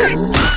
Mm-hmm.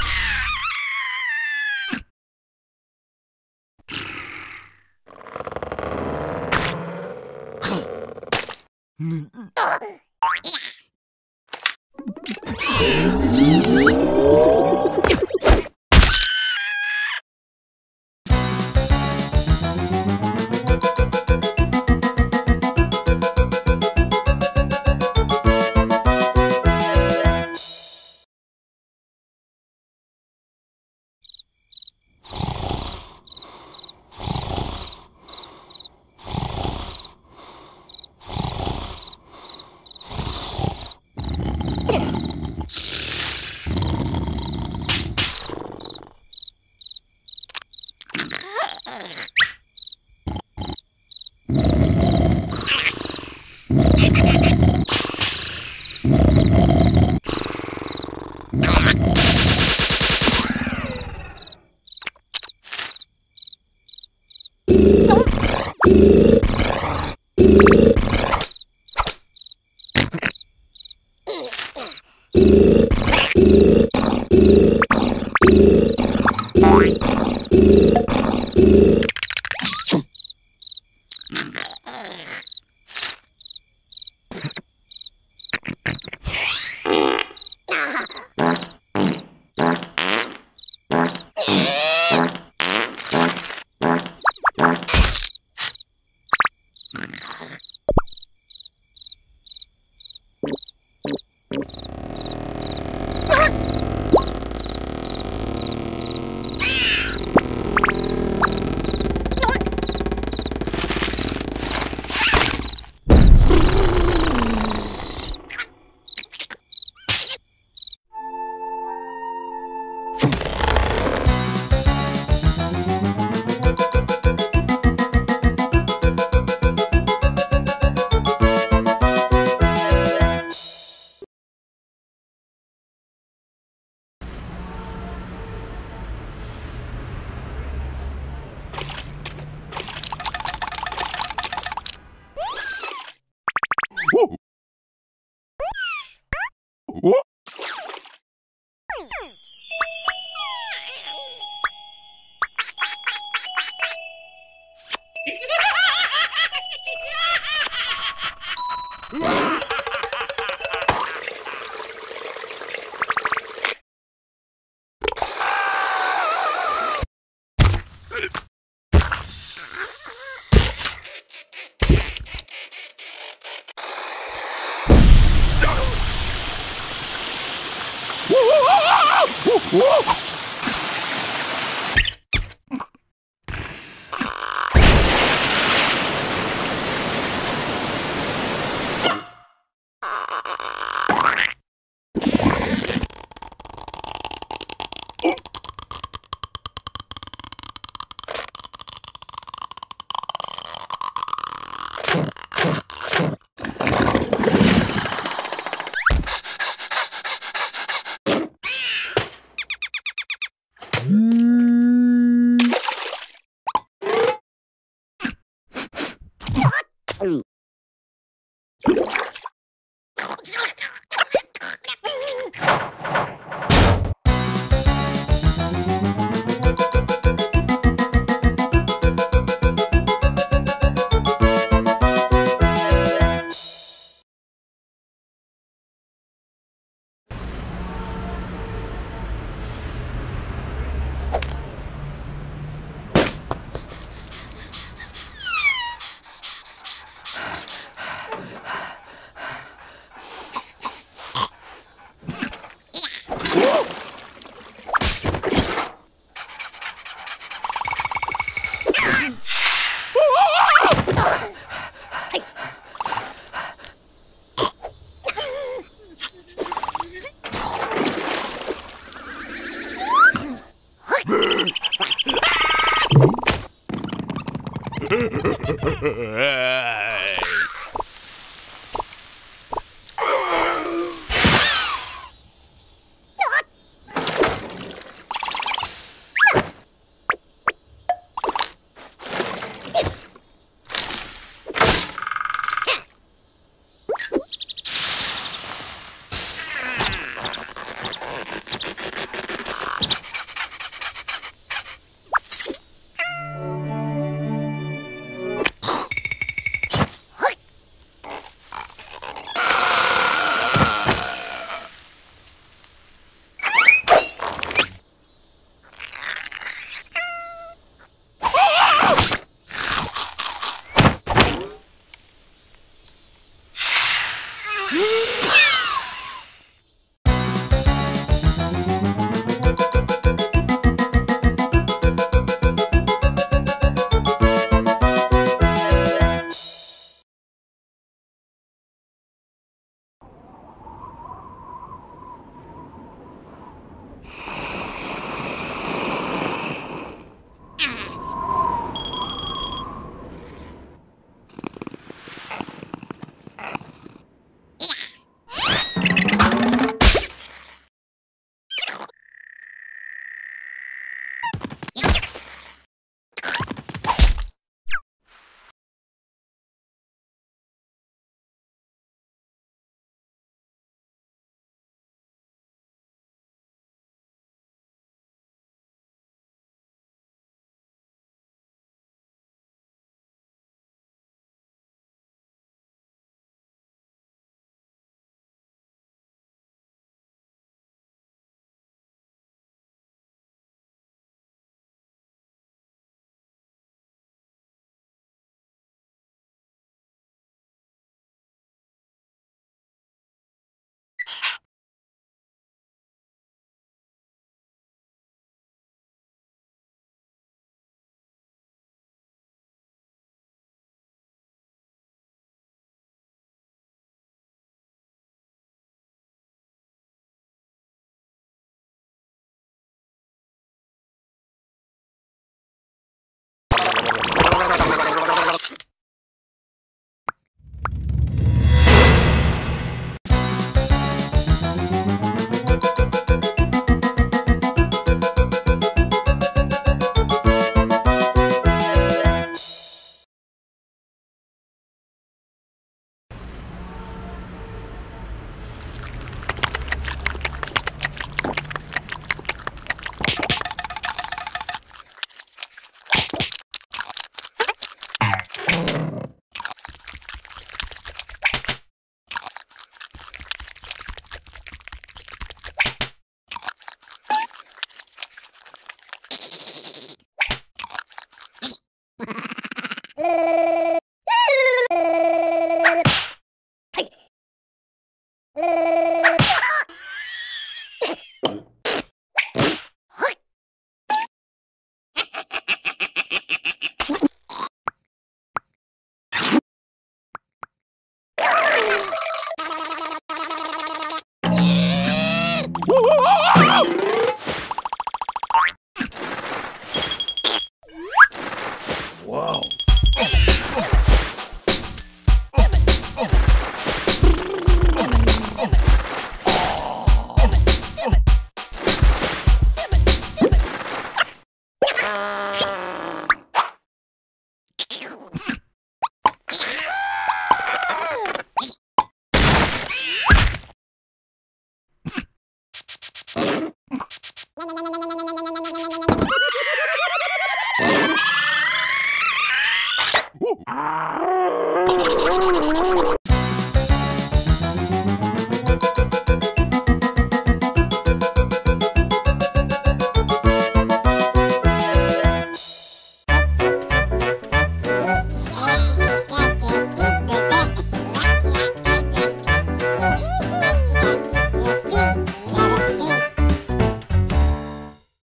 Come on. Whoa! you. Wow.